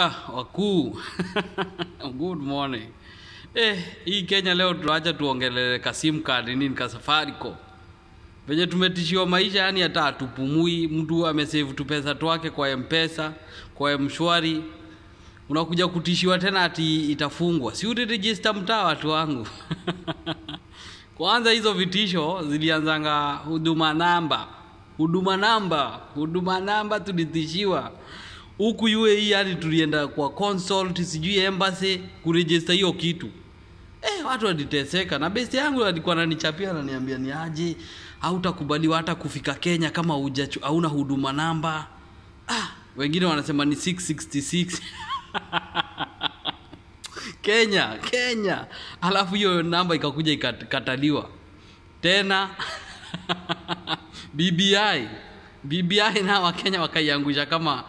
Ah, wakuu. Good morning. Eh, hii Kenya leo tuacha tuongelele ka sim card nini ka Safaricom. Venye tumetishiwa maisha yani hata hatupumui, mtu amesave tu pesa twake kwa M-Pesa, kwa Mshwari. Unakuja kutishiwa tena ati itafungwa. Si register mtaa watu wangu. Kwanza hizo vitisho zilianzanga huduma namba. Huduma namba, huduma namba tulitishiwa huku UAE yani tulienda kwa consult sijui embassy kuregister hiyo kitu. Eh, watu waliteseka na besti yangu alikuwa ananichapia ananiambia ni aje? Hautakubaliwa hata kufika Kenya kama hauna huduma namba. Ah, wengine wanasema ni 666 Kenya Kenya. Alafu hiyo namba ikakuja ikataliwa tena BBI BBI na Wakenya wakaiangusha kama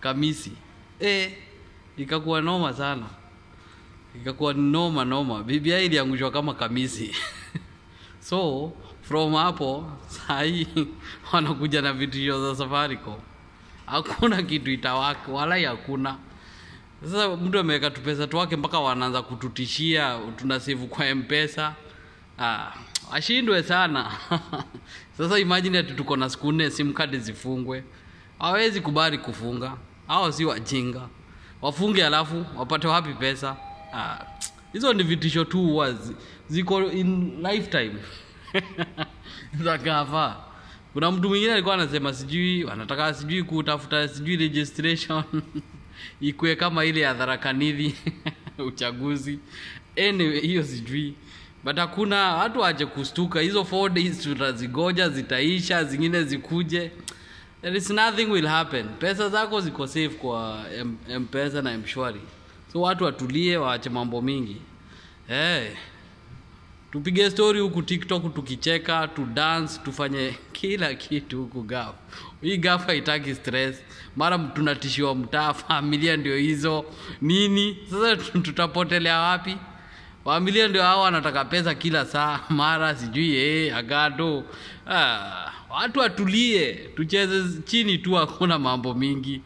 kamisi. Eh, ikakuwa noma sana, ikakuwa noma noma. BBI iliangushwa kama kamisi. So from hapo sahii wanakuja na vitisho za Safaricom, hakuna kitu itawaka, walai hakuna. Sasa mtu ameweka tupesa twake mpaka wanaanza kututishia tuna save kwa mpesa. Ah, ashindwe sana. Sasa imagine ati tuko na siku nne simu kadi zifungwe hawezi kubali kufunga. Hao si wajinga. Wafunge alafu wapate wapi pesa? Ah, hizo ni vitisho tu huwa ziko in lifetime. Za gava kuna mtu mwingine alikuwa anasema sijui anataka sijui kutafuta sijui registration. Ikue kama ile ya dharakanidhi uchaguzi. Anyway hiyo sijui. But hakuna watu wache kustuka. Hizo four days tutazigoja zitaisha zingine zikuje there is nothing will happen. Pesa zako ziko safe kwa mpesa na mshwari. So watu watulie waache mambo mingi. Hey, tupige story huku tiktok tukicheka tu dance tufanye kila kitu huku gaf. Hii gaf haitaki stress. Mara tunatishiwa mtaa familia ndio hizo. Nini? Sasa tu- tutapotelea wapi familia ndio hao wanataka pesa kila saa mara sijui eh, agado. Ah, watu watulie tucheze chini tu hakuna mambo mingi